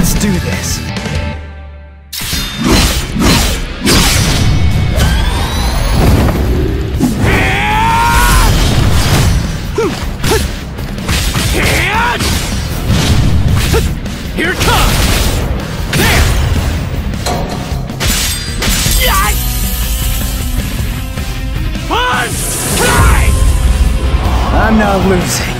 Let's do this. Here it comes! There! One! Try! I'm not losing.